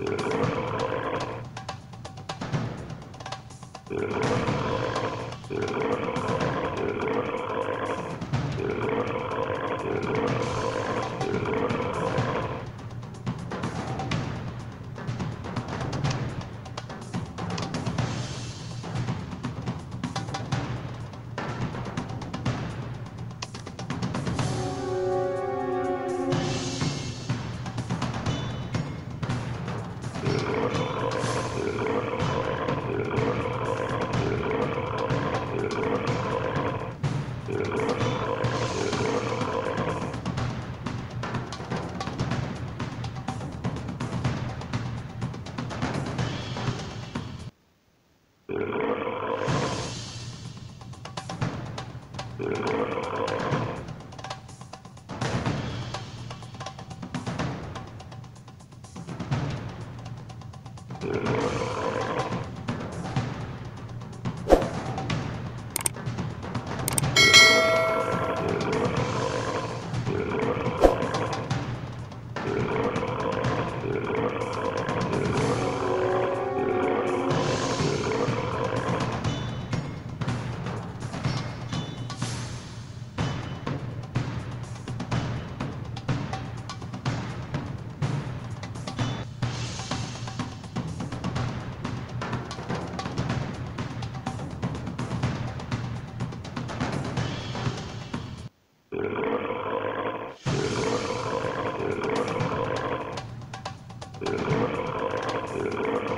Yeah. すごい。